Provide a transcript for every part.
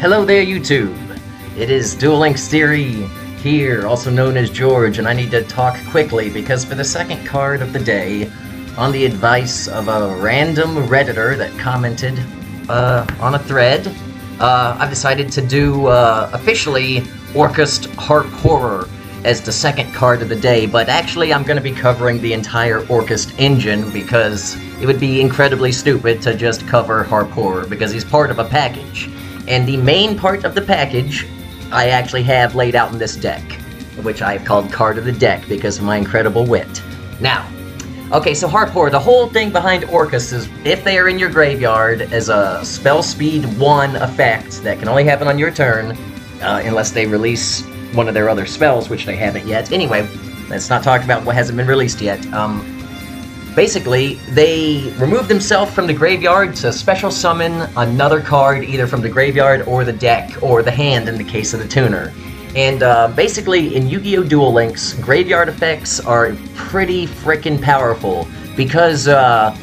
Hello there, YouTube. It is Duel Links Theory here, also known as George, and I need to talk quickly because for the second card of the day, on the advice of a random Redditor that commented uh, on a thread, uh, I've decided to do uh, officially Orcust Harp Horror as the second card of the day, but actually I'm going to be covering the entire Orcust engine because it would be incredibly stupid to just cover Harp Horror because he's part of a package. And the main part of the package I actually have laid out in this deck, which I've called Card of the Deck because of my incredible wit. Now, okay, so Harp the whole thing behind Orcust is if they are in your graveyard as a spell speed 1 effect that can only happen on your turn, uh, unless they release one of their other spells, which they haven't yet. Anyway, let's not talk about what hasn't been released yet. Um, basically, they remove themselves from the graveyard to special summon another card either from the graveyard or the deck or the hand in the case of the tuner. And uh, basically, in Yu Gi Oh! Duel Links, graveyard effects are pretty freaking powerful because, uh,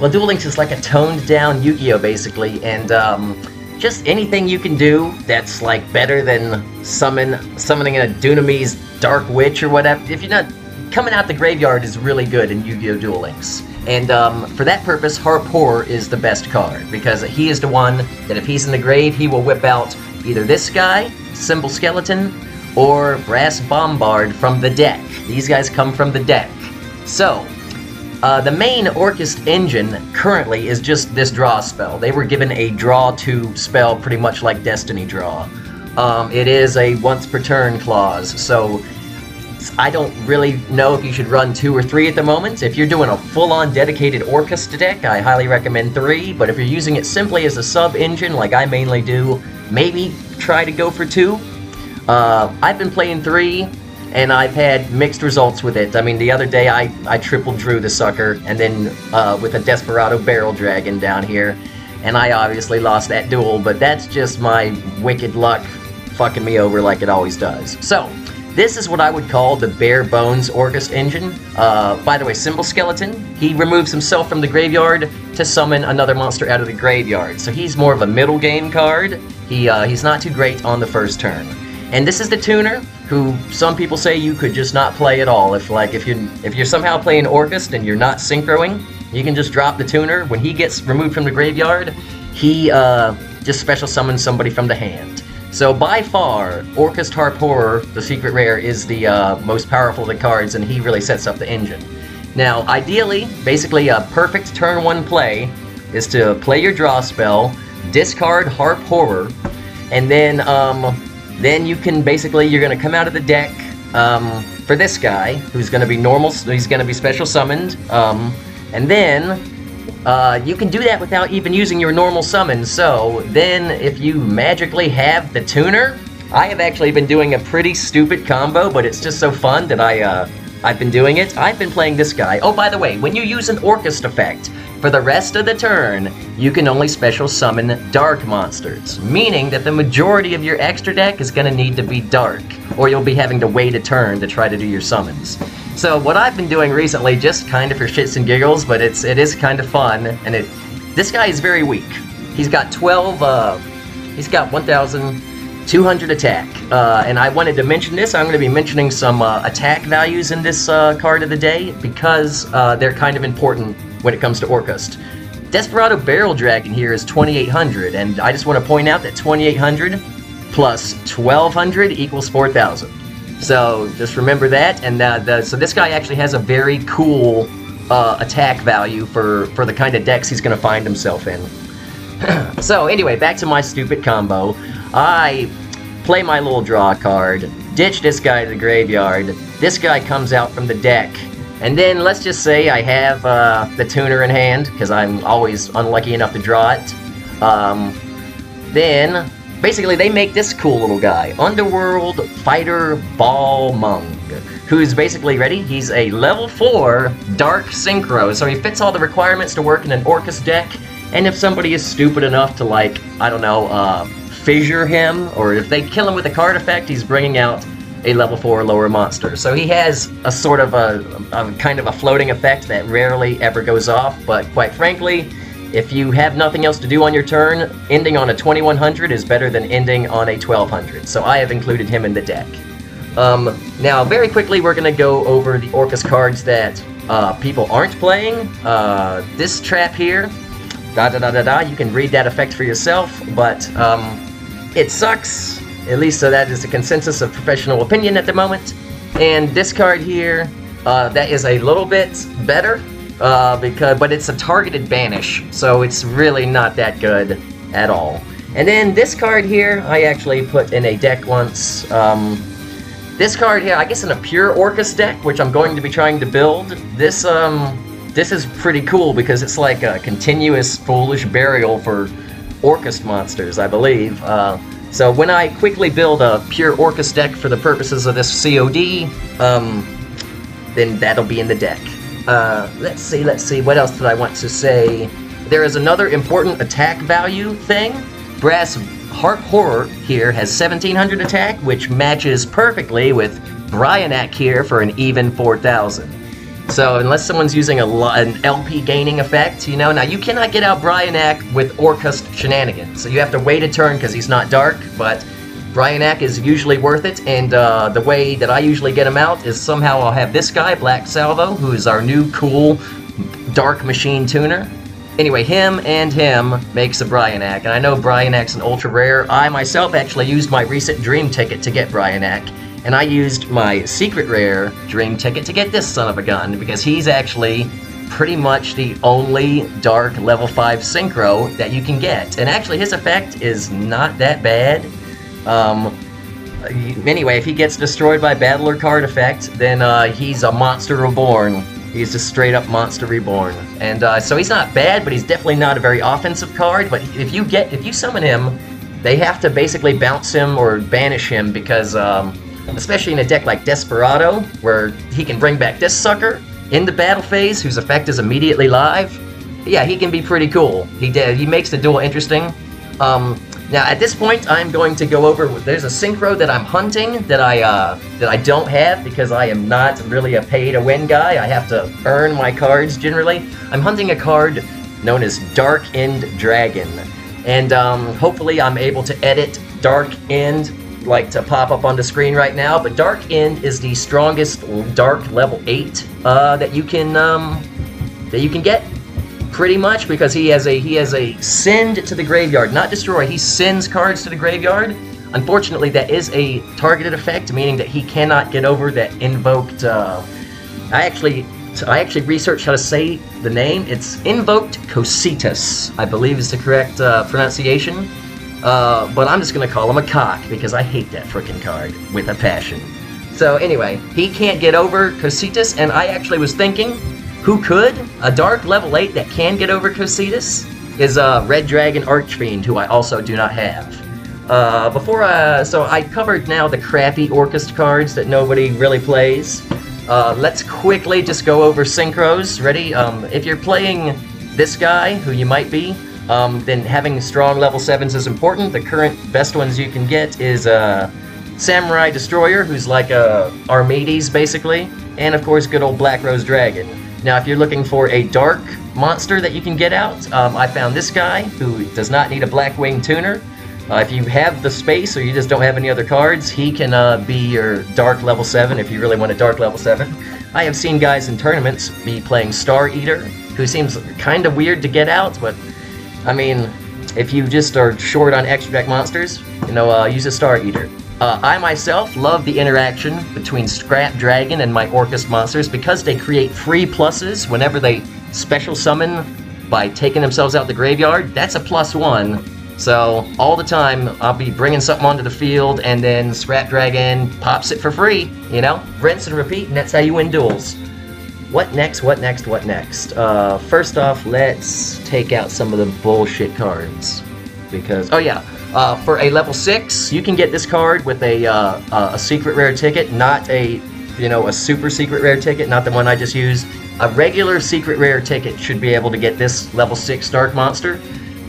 well, Duel Links is like a toned down Yu Gi Oh! basically, and um, just anything you can do that's like better than summon summoning a Dunamis Dark Witch or whatever. If you're not coming out the graveyard is really good in Yu-Gi-Oh! Duel Links. And um, for that purpose, Harp Horror is the best card, because he is the one that if he's in the grave, he will whip out either this guy, Cymbal Skeleton, or Brass Bombard from the deck. These guys come from the deck. So, uh, the main Orcust engine currently is just this draw spell. They were given a draw to spell pretty much like Destiny Draw. Um, it is a once per turn clause, so I don't really know if you should run two or three at the moment. If you're doing a full-on dedicated Orcust deck, I highly recommend three, but if you're using it simply as a sub-engine, like I mainly do, maybe try to go for two. Uh, I've been playing three, and I've had mixed results with it. I mean, the other day I, I triple drew the sucker, and then uh, with a Desperado Barrel Dragon down here, and I obviously lost that duel, but that's just my wicked luck fucking me over like it always does. So, this is what I would call the bare bones Orcust engine. Uh, by the way, Cymbal Skeleton, he removes himself from the graveyard to summon another monster out of the graveyard. So he's more of a middle game card. He uh, He's not too great on the first turn. And this is the tuner, who some people say you could just not play at all. If like if you if you're somehow playing Orcust and you're not synchroing, you can just drop the tuner. When he gets removed from the graveyard, he uh, just special summons somebody from the hand. So by far, Orcust Harp Horror, the secret rare, is the uh, most powerful of the cards, and he really sets up the engine. Now, ideally, basically a perfect turn one play is to play your draw spell, discard Harp Horror, and then um, then you can basically you're gonna come out of the deck um, for this guy who's gonna be normal. He's gonna be special summoned, um, and then uh, you can do that without even using your normal summon, so then if you magically have the tuner, I have actually been doing a pretty stupid combo, but it's just so fun that I, uh, I've been doing it. I've been playing this guy. Oh, by the way, when you use an Orcust effect, for the rest of the turn, you can only special summon dark monsters, meaning that the majority of your extra deck is going to need to be dark, or you'll be having to wait a turn to try to do your summons. So what I've been doing recently, just kind of for shits and giggles, but it's it is kind of fun, and it this guy is very weak. He's got 12, uh, he's got 1,200 attack, uh, and I wanted to mention this. I'm going to be mentioning some uh, attack values in this uh, card of the day because uh, they're kind of important when it comes to Orcust. Desperado Barrel Dragon here is 2,800, and I just want to point out that 2,800 plus 1,200 equals 4,000. So just remember that, and uh, the, so this guy actually has a very cool uh, attack value for, for the kind of decks he's going to find himself in. so anyway, back to my stupid combo. I play my little draw card, ditch this guy to the graveyard, this guy comes out from the deck, and then let's just say I have uh, the tuner in hand, because I'm always unlucky enough to draw it. Um, then basically they make this cool little guy, Underworld Fighter Balmung, who's basically ready. He's a level 4 Dark Synchro, so he fits all the requirements to work in an Orcust deck, and if somebody is stupid enough to, like, I don't know, uh, fissure him, or if they kill him with a card effect, he's bringing out a level 4 lower monster. So he has a sort of a, a kind of a floating effect that rarely ever goes off, but quite frankly, if you have nothing else to do on your turn, ending on a 2100 is better than ending on a 1200. So I have included him in the deck. Um, now, very quickly, we're going to go over the Orcust cards that uh, people aren't playing. Uh, this trap here, da da da da da, you can read that effect for yourself, but um, it sucks. At least so that is the consensus of professional opinion at the moment. And this card here, uh, that is a little bit better, uh, because but it's a targeted banish, so it's really not that good at all. And then this card here, I actually put in a deck once. Um, this card here, I guess in a pure Orcust deck, which I'm going to be trying to build, this um, this is pretty cool because it's like a continuous foolish burial for Orcust monsters, I believe. Uh, so when I quickly build a pure Orcust deck for the purposes of this COD, um, then that'll be in the deck. Uh, let's see, let's see, what else did I want to say? There is another important attack value thing. Brass Heart Horror here has 1700 attack, which matches perfectly with Brionac here for an even 4000. So unless someone's using a an LP gaining effect, you know, now you cannot get out Brionac with Orcust shenanigans. So you have to wait a turn because he's not dark, but Brionac is usually worth it, and uh, the way that I usually get him out is somehow I'll have this guy, Black Salvo, who is our new cool Dark Machine Tuner. Anyway, him and him makes a Brionac, and I know Brionac's an ultra rare. I myself actually used my recent Dream Ticket to get Brionac, and I used my secret rare Dream Ticket to get this son of a gun, because he's actually pretty much the only dark level 5 synchro that you can get. And actually his effect is not that bad. Um, anyway, if he gets destroyed by Battler card effect, then uh, he's a monster reborn. He's a straight up monster reborn, and uh, so he's not bad, but he's definitely not a very offensive card. But if you get if you summon him, they have to basically bounce him or banish him because, um, especially in a deck like Desperado, where he can bring back this sucker in the battle phase, whose effect is immediately live. Yeah, he can be pretty cool. He did. He makes the duel interesting. Um, now, at this point, I'm going to go over. There's a synchro that I'm hunting that I uh, that I don't have because I am not really a pay-to-win guy. I have to earn my cards generally. I'm hunting a card known as Dark End Dragon, and um, hopefully, I'm able to edit Dark End like to pop up on the screen right now. But Dark End is the strongest Dark level eight uh, that you can um, that you can get pretty much because he has a he has a send to the graveyard, not destroy. He sends cards to the graveyard. Unfortunately, that is a targeted effect, meaning that he cannot get over that invoked. Uh, I actually I actually researched how to say the name. It's invoked Cocytus, I believe is the correct uh, pronunciation. Uh, but I'm just gonna call him a cock because I hate that freaking card with a passion. So anyway, he can't get over Cocytus, and I actually was thinking who could? A dark level 8 that can get over Cocytus is a Red Dragon Archfiend, who I also do not have. Uh, before I, so I covered now the crappy Orcust cards that nobody really plays. Uh, let's quickly just go over synchros. Ready? Um, if you're playing this guy, who you might be, um, then having strong level 7s is important. The current best ones you can get is uh, Samurai Destroyer, who's like a Archimedes, basically, and of course good old Black Rose Dragon. Now, if you're looking for a dark monster that you can get out, um, I found this guy who does not need a Black Wing tuner. Uh, if you have the space or you just don't have any other cards, he can uh, be your dark level 7 if you really want a dark level 7. I have seen guys in tournaments be playing Star Eater, who seems kind of weird to get out, but I mean, if you just are short on extra deck monsters, you know, uh, use a Star Eater. Uh, I myself love the interaction between Scrap Dragon and my Orcust monsters because they create free pluses whenever they special summon by taking themselves out the graveyard. That's a plus one. So all the time I'll be bringing something onto the field and then Scrap Dragon pops it for free, you know? Rinse and repeat and that's how you win duels. What next, what next, what next? Uh, first off, let's take out some of the bullshit cards. Because, oh yeah, uh, for a level 6, you can get this card with a, uh, a secret rare ticket, not a, you know, a super secret rare ticket, not the one I just used. A regular secret rare ticket should be able to get this level 6 Dark Monster.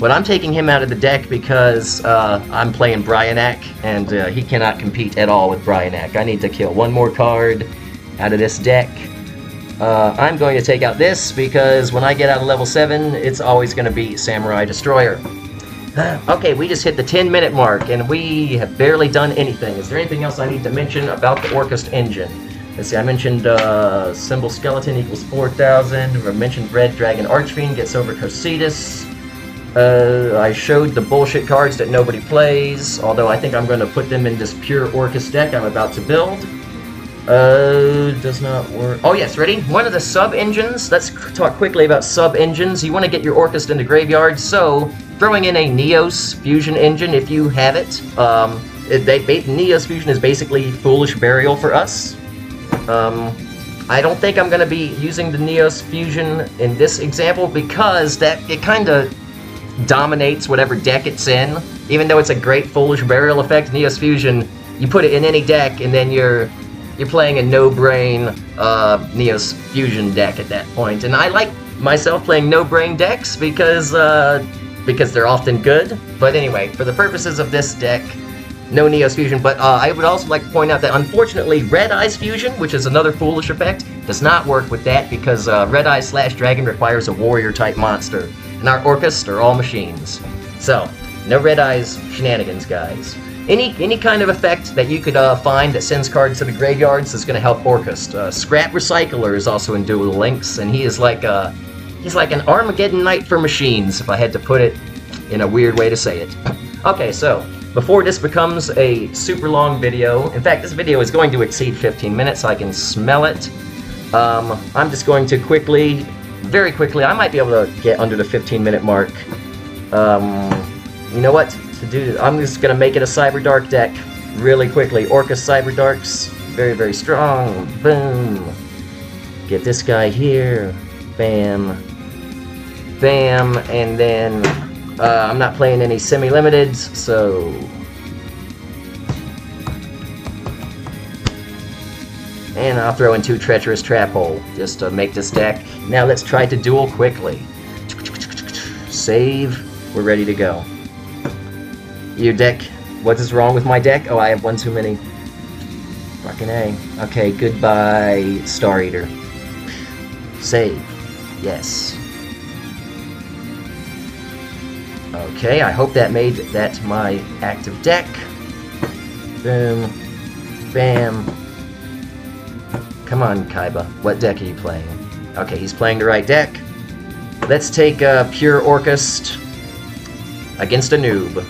But I'm taking him out of the deck because uh, I'm playing Brionac, and uh, he cannot compete at all with Brionac. I need to kill one more card out of this deck. Uh, I'm going to take out this because when I get out of level 7, it's always going to be Samurai Destroyer. okay, we just hit the 10 minute mark and we have barely done anything. Is there anything else I need to mention about the Orcust engine? Let's see, I mentioned uh, Cymbal Skeleton equals 4,000. I mentioned Red Dragon Archfiend gets over Cocytus. Uh, I showed the bullshit cards that nobody plays, although I think I'm going to put them in this pure Orcust deck I'm about to build. Uh, does not work. Oh yes, ready? One of the sub-engines, let's talk quickly about sub-engines. You want to get your Orcust in the graveyard, so throwing in a Neos fusion engine if you have it. Um, it, they, Neos fusion is basically Foolish Burial for us. Um, I don't think I'm going to be using the Neos fusion in this example because that it kind of dominates whatever deck it's in. Even though it's a great Foolish Burial effect, Neos fusion, you put it in any deck and then you're you're playing a no-brain uh, Neos Fusion deck at that point. And I like myself playing no-brain decks because uh, because they're often good. But anyway, for the purposes of this deck, no Neos Fusion. But uh, I would also like to point out that unfortunately, Red Eyes Fusion, which is another foolish effect, does not work with that because uh, Red Eyes slash Dragon requires a warrior-type monster, and our Orcust are all machines. So, no Red Eyes shenanigans, guys. Any any kind of effect that you could uh, find that sends cards to the graveyards is going to help Orcust. Uh, Scrap Recycler is also in Duel Links, and he is like a uh, he's like an Armageddon Knight for machines, if I had to put it in a weird way to say it. okay, so before this becomes a super long video, in fact, this video is going to exceed 15 minutes. I can smell it. Um, I'm just going to quickly, very quickly, I might be able to get under the 15 minute mark. Um, you know what? To do I'm just gonna make it a Cyber Dark deck really quickly. Orca Cyber Darks, very, very strong. Boom. Get this guy here. Bam. Bam. And then uh, I'm not playing any semi-limiteds, so... And I'll throw in two Treacherous Trap Hole, just to make this deck. Now let's try to duel quickly. Save. We're ready to go. Your deck. What is wrong with my deck? Oh, I have one too many. Fucking A. Okay, goodbye, Star Eater. Save. Yes. Okay, I hope that made that my active deck. Boom. Bam. Come on, Kaiba. What deck are you playing? Okay, he's playing the right deck. Let's take uh, Pure Orcust against a noob.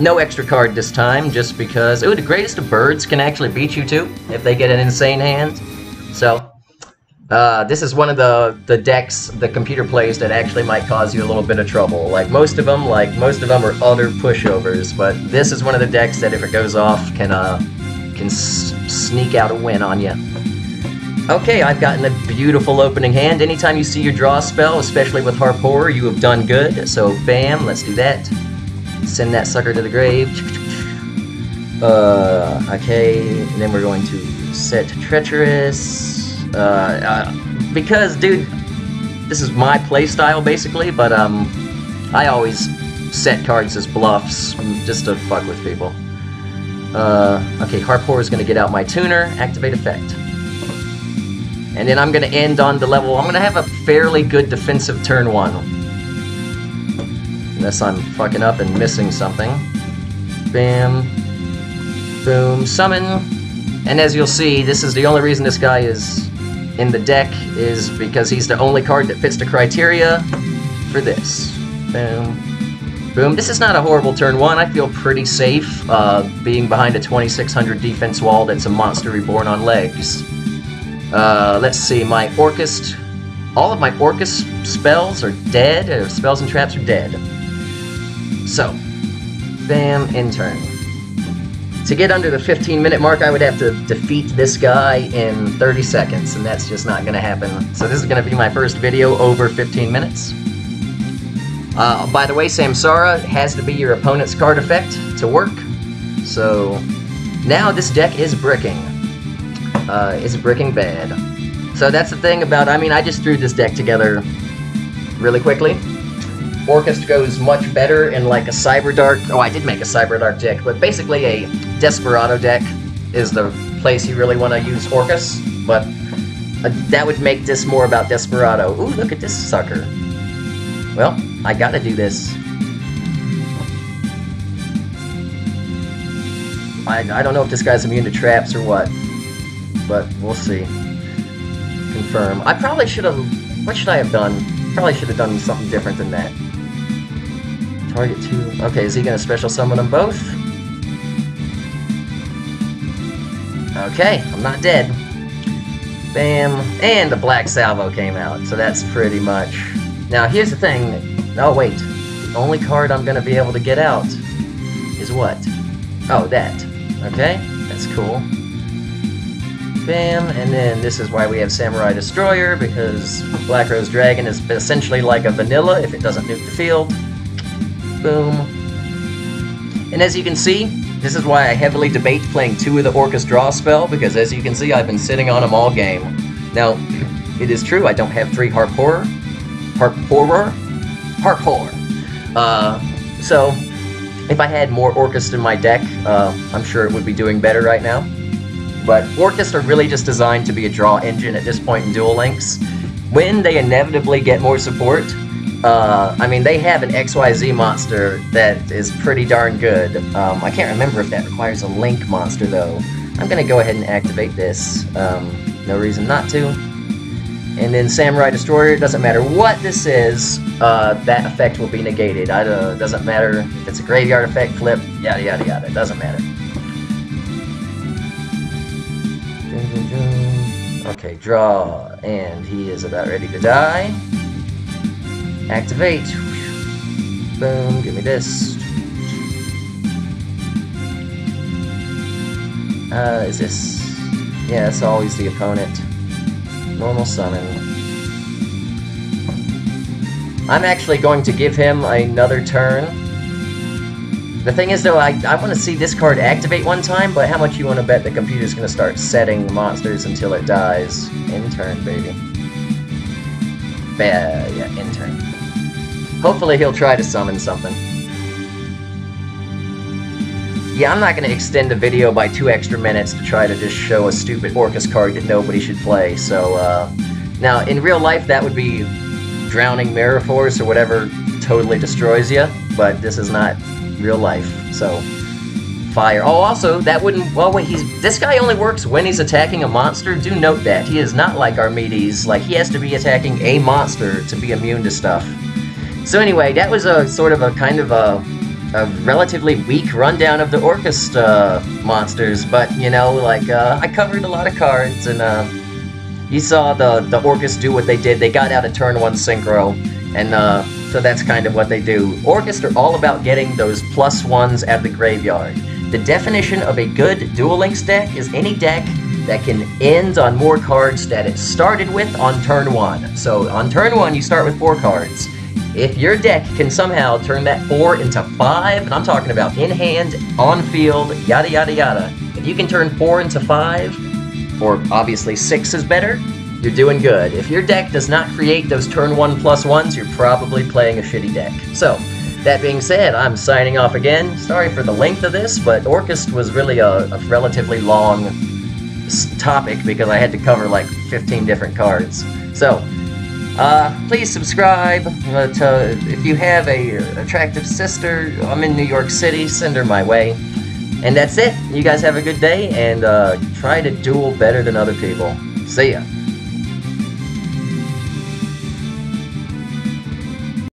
No extra card this time, just because... Oh, the greatest of birds can actually beat you too, if they get an insane hand. So, uh, this is one of the, the decks the computer plays that actually might cause you a little bit of trouble. Like, most of them, like, most of them are utter pushovers, but this is one of the decks that if it goes off can, uh, can sneak out a win on you. Okay, I've gotten a beautiful opening hand. Anytime you see your draw spell, especially with Harp Horror, you have done good. So, bam, let's do that. Send that sucker to the grave. Uh, okay, and then we're going to set Treacherous. Uh, uh, because, dude, this is my playstyle, basically, but, um, I always set cards as bluffs, just to fuck with people. Uh, okay, Harp Horror is going to get out my tuner, activate effect. And then I'm going to end on the level, I'm going to have a fairly good defensive turn one. Unless I'm fucking up and missing something. Bam. Boom. Summon. And as you'll see, this is the only reason this guy is in the deck is because he's the only card that fits the criteria for this. Boom. Boom. This is not a horrible turn one. I feel pretty safe uh, being behind a 2600 defense wall that's a monster reborn on legs. Uh, let's see, my Orcust... All of my Orcust spells are dead, or spells and traps are dead. So, bam, intern. To get under the 15 minute mark, I would have to defeat this guy in 30 seconds, and that's just not to happen. So this is to be my first video over 15 minutes. Uh, by the way, Samsara has to be your opponent's card effect to work. So now this deck is bricking. Uh, it's bricking bad. So that's the thing about, I mean, I just threw this deck together really quickly. Orcust goes much better in like a Cyber Dark. Oh, I did make a Cyber Dark deck, but basically a Desperado deck is the place you really want to use Orcust. But uh, that would make this more about Desperado. Ooh, look at this sucker. Well, I gotta do this. I, I don't know if this guy's immune to traps or what, but we'll see. Confirm. I probably should have... What should I have done? Probably should have done something different than that. Target two. Okay, is he gonna special summon them both? Okay, I'm not dead. Bam. And the Black Salvo came out, so that's pretty much... Now, here's the thing. Oh, wait. The only card I'm gonna be able to get out is what? Oh, that. Okay, that's cool. Bam, and then this is why we have Samurai Destroyer, because Black Rose Dragon is essentially like a vanilla if it doesn't nuke the field. Boom. And as you can see, this is why I heavily debate playing two of the Orcust Draw spell, because as you can see, I've been sitting on them all game. Now, it is true, I don't have three Harp Horror. Harp Horror? Harp Horror. Uh, so, if I had more Orcust in my deck, uh, I'm sure it would be doing better right now. But Orcust are really just designed to be a draw engine at this point in Duel Links. When they inevitably get more support, uh, I mean, they have an XYZ monster that is pretty darn good. Um, I can't remember if that requires a Link monster, though. I'm going to go ahead and activate this. Um, no reason not to. And then Samurai Destroyer, doesn't matter what this is, uh, that effect will be negated. It uh, doesn't matter if it's a graveyard effect, flip, yada yada yada, it doesn't matter. Okay, draw, and he is about ready to die. Activate. Boom, give me this. Uh, is this... Yeah, it's always the opponent. Normal summon. I'm actually going to give him another turn. The thing is, though, I, I want to see this card activate one time, but how much you want to bet the computer's going to start setting monsters until it dies? In turn, baby. Bah, yeah, in turn. Hopefully he'll try to summon something. Yeah, I'm not going to extend the video by two extra minutes to try to just show a stupid Orcust card that nobody should play, so, uh... Now, in real life, that would be Drowning Mirror Force or whatever totally destroys you, but this is not real life, so... Fire. Oh, also, that wouldn't... Well, wait, he's... This guy only works when he's attacking a monster. Do note that. He is not like Archimedes. Like, he has to be attacking a monster to be immune to stuff. So anyway, that was a sort of a kind of a a relatively weak rundown of the Orcust uh, monsters, but you know, like uh, I covered a lot of cards, and uh, you saw the the Orcust do what they did. They got out of turn one synchro, and uh, so that's kind of what they do. Orcust are all about getting those plus ones at the graveyard. The definition of a good Duel Links deck is any deck that can end on more cards that it started with on turn one. So on turn one, you start with four cards. If your deck can somehow turn that 4 into 5, and I'm talking about in hand, on field, yada yada yada, if you can turn 4 into 5, or obviously 6 is better, you're doing good. If your deck does not create those turn 1 1s, you're probably playing a shitty deck. So, that being said, I'm signing off again. Sorry for the length of this, but Orcust was really a, a relatively long topic because I had to cover like 15 different cards. So, uh, please subscribe. Uh, to, if you have a attractive sister, I'm in New York City, send her my way. And that's it. You guys have a good day, and uh, try to duel better than other people. See ya.